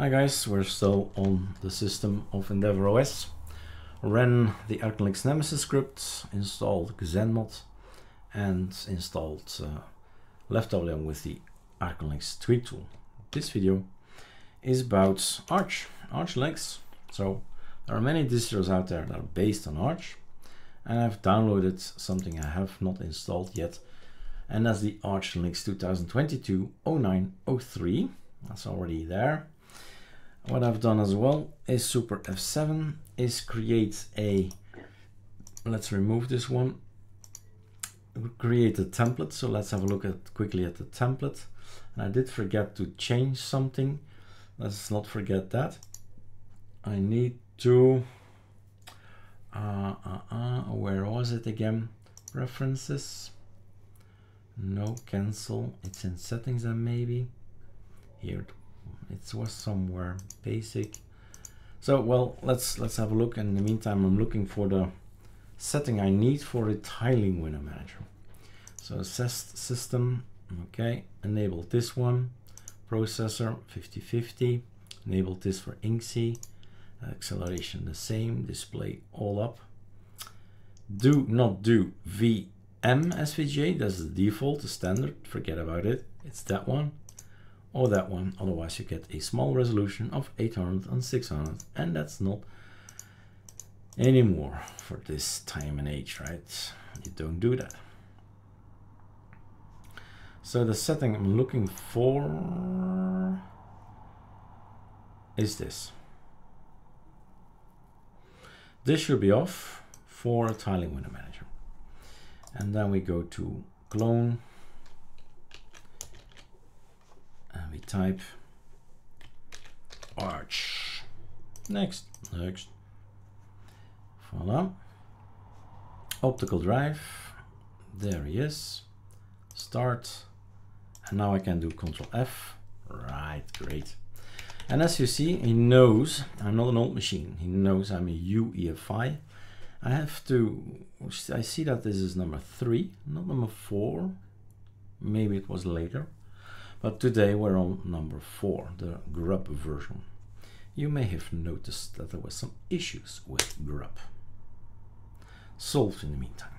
Hi guys, we're still on the system of Endeavour OS. Ran the ArcoLinux Nemesis script, installed Xanmod, and installed uh, LeftWM with the ArcoLinux tweak tool. This video is about Arch, Arch Linux. So there are many distros out there that are based on Arch, and I've downloaded something I have not installed yet, and that's the Arch Linux 2022 0903. That's already there what I've done as well is super F7 is create a let's remove this one. Create a template. So let's have a look at quickly at the template. And I did forget to change something. Let's not forget that. I need to uh, uh, uh, where was it again? Preferences no cancel. It's in settings and maybe. Here it was somewhere basic. So well let's let's have a look. In the meantime I'm looking for the setting I need for the tiling window manager. So system okay enable this one. Processor 5050 enable this for INC acceleration the same. Display all up. Do not do VM SVGA that's the default the standard. Forget about it. It's that one or that one otherwise you get a small resolution of 800 and 600 and that's not anymore for this time and age right? You don't do that. So the setting I'm looking for is this. This should be off for a tiling window manager. And then we go to clone and we type arch. Next, next. Voila. Optical drive. There he is. Start. And now I can do Control F. Right, great. And as you see, he knows I'm not an old machine. He knows I'm a UEFI. I have to, I see that this is number three, not number four. Maybe it was later. But today we're on number 4, the grub version. You may have noticed that there were some issues with grub. Solved in the meantime.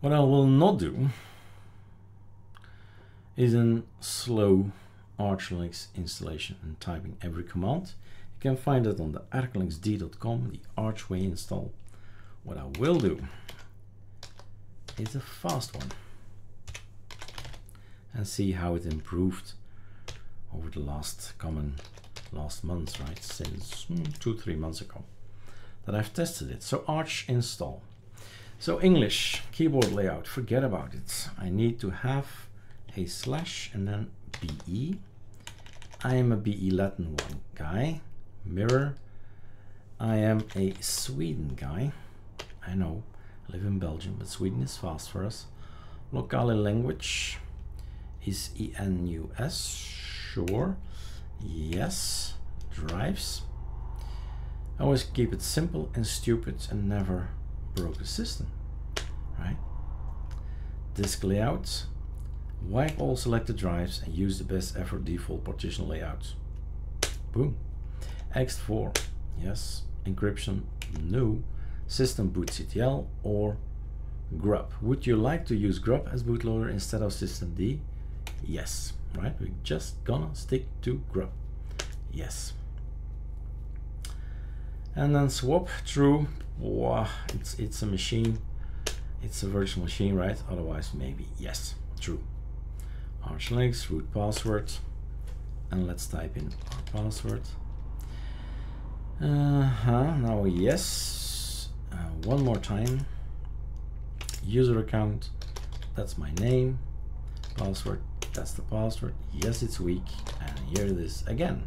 What I will not do is a slow Arch Linux installation and typing every command. You can find it on the arcolinuxd.com, the Archway install. What I will do is a fast one. And see how it improved over the last common last months right since mm, two three months ago that I've tested it. So arch install. So English keyboard layout. Forget about it. I need to have a slash and then BE I am a BE Latin one guy. Mirror. I am a Sweden guy. I know live in Belgium, but Sweden is fast for us. Locale language is ENUS, sure. Yes, drives. Always keep it simple and stupid and never broke the system, right? Disk layout, wipe all selected drives and use the best ever default partition layout. Boom. Ext4, yes. Encryption, no system bootctl or grub. Would you like to use grub as bootloader instead of systemd? Yes, right? We're just gonna stick to grub. Yes. And then swap true. Wow, it's it's a machine. It's a virtual machine, right? Otherwise, maybe yes, true. Arch Linux root password, and let's type in our password. Uh huh. Now yes uh, one more time. User account that's my name. Password that's the password. Yes it's weak and here it is again.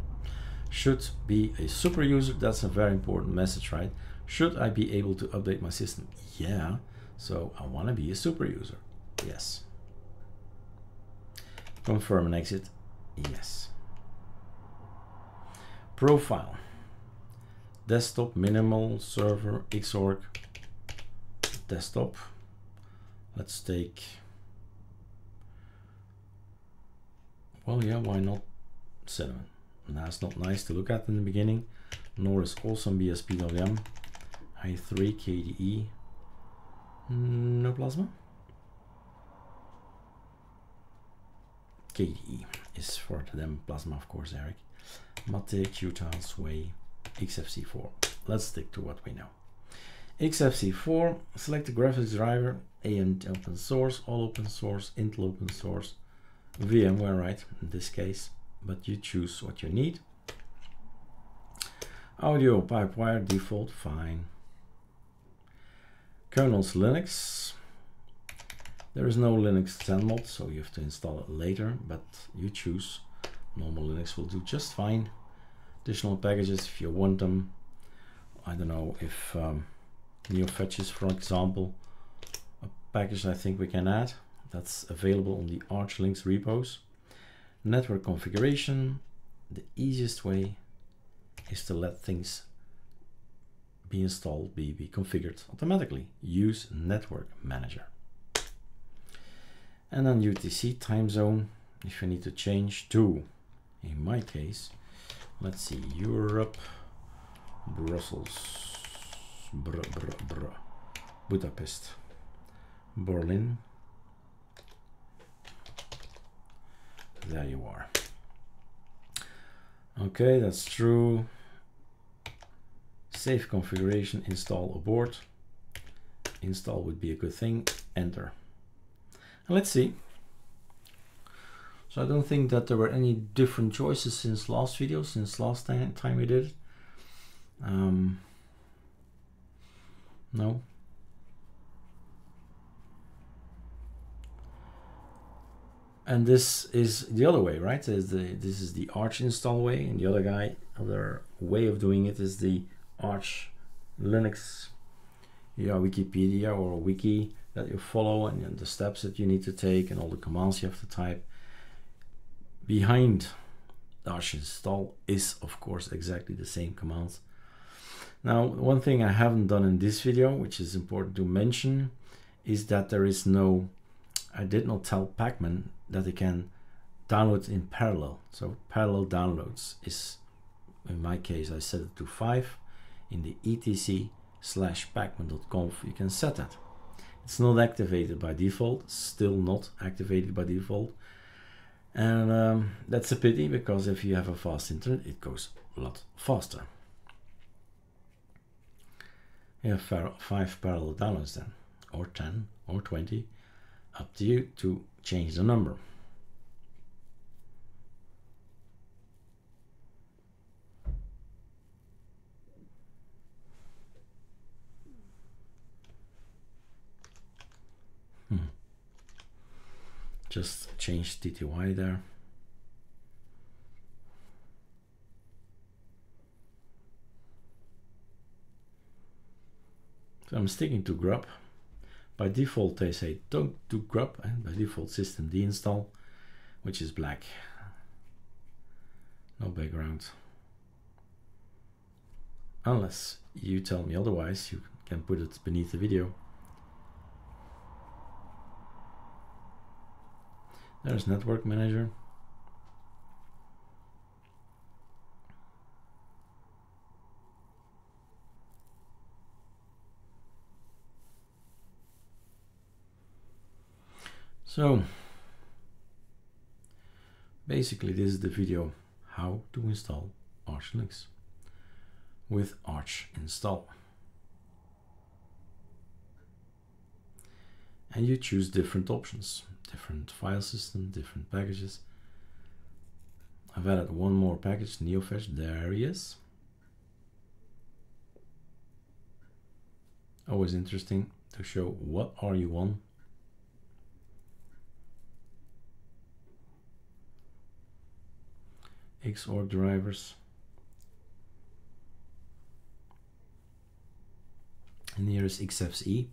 Should be a super user that's a very important message right? Should I be able to update my system? Yeah so I want to be a super user. Yes. Confirm and exit. Yes. Profile desktop minimal server xorg desktop let's take Well, yeah, why not? And that's not nice to look at in the beginning, nor is awesome BSPWM. i3 KDE. No plasma. KDE is for them plasma, of course, Erik. Mate, Qtile, Sway, XFCE4. Let's stick to what we know. XFCE4, select the graphics driver, AMD open source, all open source, Intel open source, VMware, right, in this case, but you choose what you need. Audio Pipewire default, fine. Kernels Linux. There is no Linux 10 mod, so you have to install it later, but you choose. Normal Linux will do just fine. Additional packages if you want them. I don't know if um, NeoFetches, for example, a package I think we can add that's available on the Arch Linux repos. Network configuration, the easiest way is to let things be installed, be, be configured automatically. Use Network Manager. And then UTC time zone, if you need to change to, in my case, let's see, Europe, Brussels, Br Br Br Budapest, Berlin. There you are. Okay, that's true. Save configuration, install abort. Install would be a good thing. Enter. And let's see. So I don't think that there were any different choices since last video, since last time, we did. Um, no. And this is the other way, right? This is the, this is the Arch install way, and the other guy, other way of doing it is the Arch Linux, yeah, Wikipedia or wiki that you follow, and the steps that you need to take, and all the commands you have to type. Behind Arch install is, of course, exactly the same commands now, one thing I haven't done in this video, which is important to mention, is that there is no, I did not tell Pacman that it can download in parallel. So parallel downloads is, in my case, I set it to five. In the etc slash pacman.conf, you can set that. It's not activated by default, still not activated by default. And um, that's a pity because if you have a fast internet, it goes a lot faster. You have five parallel downloads then, or 10, or 20, up to you to change the number. Just change TTY there. So I'm sticking to grub. By default, they say don't do grub, and by default, system D install, which is black. No background. Unless you tell me otherwise, you can put it beneath the video. There's Network Manager. So basically this is the video how to install Arch Linux with Arch install. And you choose different options, different file system, different packages. I've added one more package, NeoFetch, there he is. Always interesting to show what are you on Xorg drivers. And here is XFCE.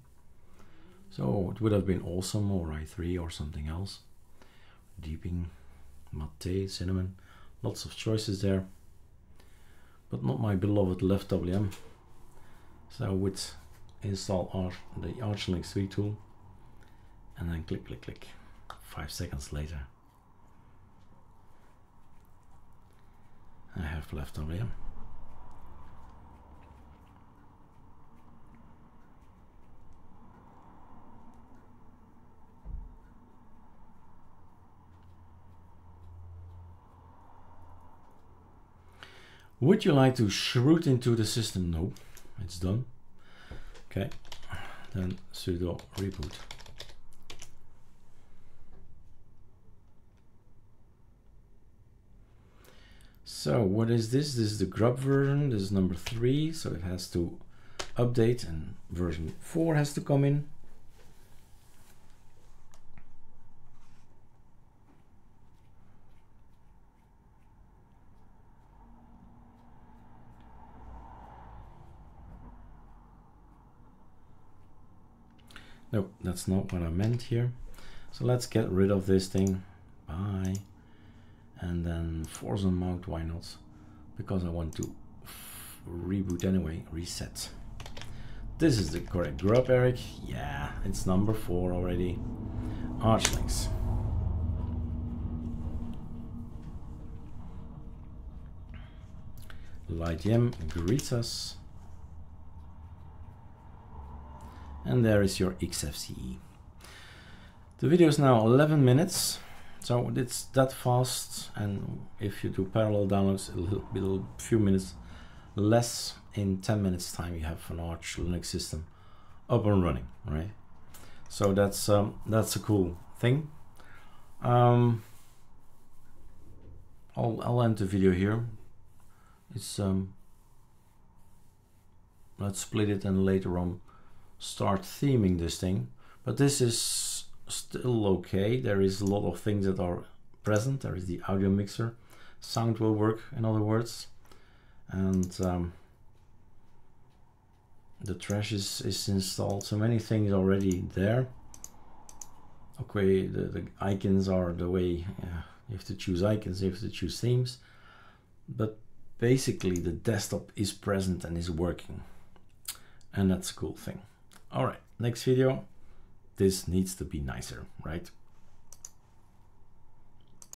So it would have been awesome or i3 or something else. Deepin, Mate, Cinnamon, lots of choices there. But not my beloved LeftWM. So I would install Arch, the ArchLinux 3 tool and then click, click, click. Five seconds later, I have left over Would you like to chroot into the system? No, it's done. Okay, then sudo reboot. So what is this? This is the grub version. This is number three, so it has to update and version four has to come in. No, that's not what I meant here. So let's get rid of this thing. Bye. And then force mount, why not? Because I want to reboot anyway, reset. This is the correct grub, Erik. Yeah, it's number four already. Archlinks. LightDM greets us. And there is your XFCE. The video is now 11 minutes, so it's that fast, and if you do parallel downloads, a little, little few minutes less, in 10 minutes time you have an Arch Linux system up and running, right? So that's um, that's a cool thing. Um, I'll, I'll end the video here. It's um, let's split it and later on start theming this thing. But this is still okay. There is a lot of things that are present. There is the audio mixer. Sound will work, in other words. And um, the trash is, is installed. So many things already there. Okay, the, the icons are the way uh, you have to choose icons, you have to choose themes. But basically the desktop is present and is working. And that's a cool thing. All right, next video. This needs to be nicer, right?